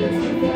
And